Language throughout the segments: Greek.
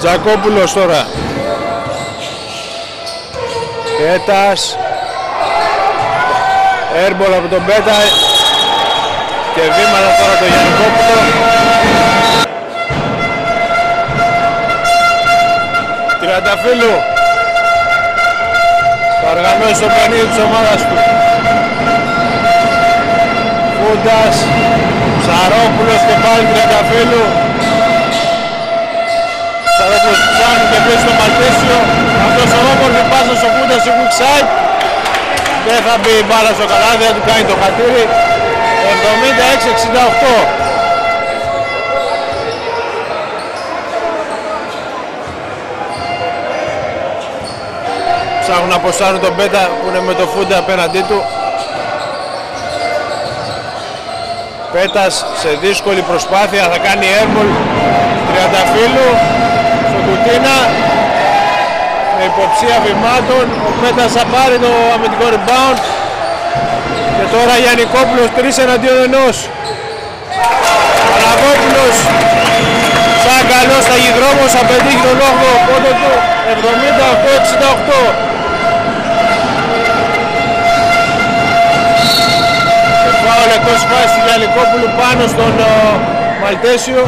Τζακόπουλος τώρα. Πέτας. Έρμπολ από τον Πέτα. Και βήματα τώρα το Γιαννικόπουλο. Τριανταφύλου. Θα οργανώσει το παιχνίδι της ομάδας του. Φούντας. Ψαρόπουλος και πάλι Τριανταφύλου. Ψαρόπουλος ψάχνει και πέσει στο Μαλτέσιο. Αυτός ο όμορφη πάσα στο Φούντας σε quick side. Δεν θα μπει η μπάλα στο καλάδι, θα του κάνει το χατήρι. 76-68. Ψάχνουν να αποστάρουν τον Πέτα που είναι με το Φούντα απέναντί του. Πέτας σε δύσκολη προσπάθεια θα κάνει airball Τριανταφύλου στο Κουτίνα με υποψία βημάτων. Ο Πέτας θα πάρει το αμυντικό rebound. Και τώρα Γιαννικόπουλος 3 εναντίον ενός. Παναγόπουλος σαν καλός ταγιδρόμος θα πετύχει τον λόγο πόντο του. 78-68 φάουλ εκτός φάσης του Γιαννικόπουλου πάνω στον ο, Μαλτέσιο.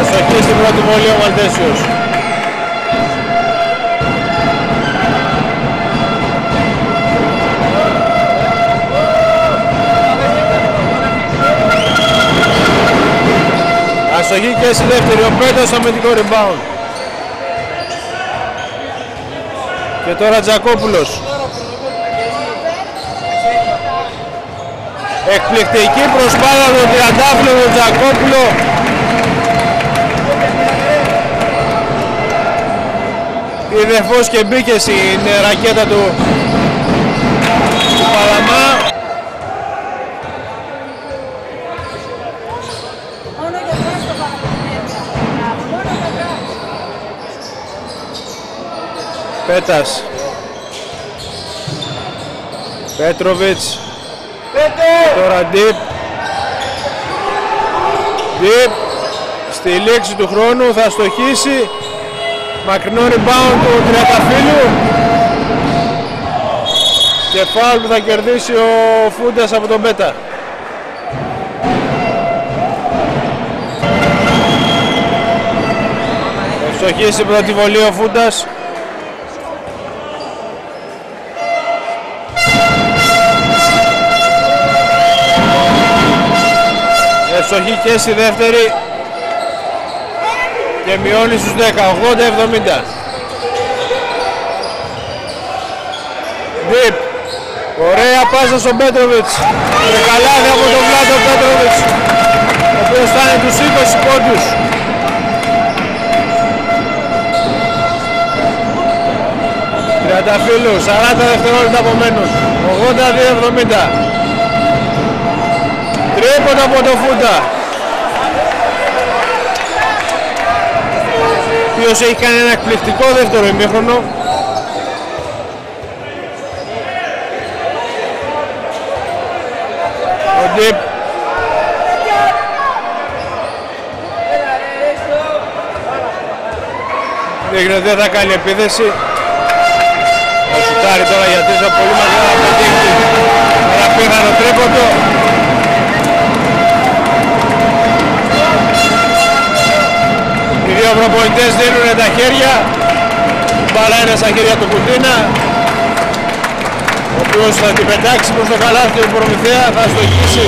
Αστοχή στην πρώτη βολή ο Μαλτέσιος. Αστοχή και στη δεύτερη, ο Πέτος αμυντικό rebound. Και τώρα Τζακόπουλος. Εκπληκτική προσπάθεια του Τριαντάφυλλου του Τζακόπουλο. Είδε φως και μπήκε στην ρακέτα του, του Παλαμά. Πέτας Πέτροβιτς Τώρα Deep. Deep. Στη λήξη του χρόνου θα στοχίσει. Μακρινό rebound του Τριανταφύλου. Και φάουλ που θα κερδίσει ο Φούντας από τον Πέτα. Θα στοχίσει πρώτη βολή ο Φούντας. Ευστοχή και στη δεύτερη και μειώνει στους 10, 80-70. Deep. Ωραία πάσα στον Πέτροβιτς. Με καλάδι από τον Βλάτο Πέτροβιτς. Ο οποίος φτάνει τους 20 πόντους. Τριανταφύλου, 40 δευτερόλεπτα απομένουν. 82-70. Τρίποντα από το Φούντα. Ποιος έχει κάνει ένα εκπληκτικό δεύτερο ημίχρονο. Ο Ντίπ. Δείχνει δεν θα κάνει επίθεση. Θα σουτάρει τώρα γιατί είναι πολύ μεγάλα πετύχει. Ένα πίθανο τρίποντο. Χέρια. Μπαλά είναι στα χέρια του Κουτίνα. Ο οποίος θα την πετάξει προς το καλάθι του Προμηθέα, θα στοχίσει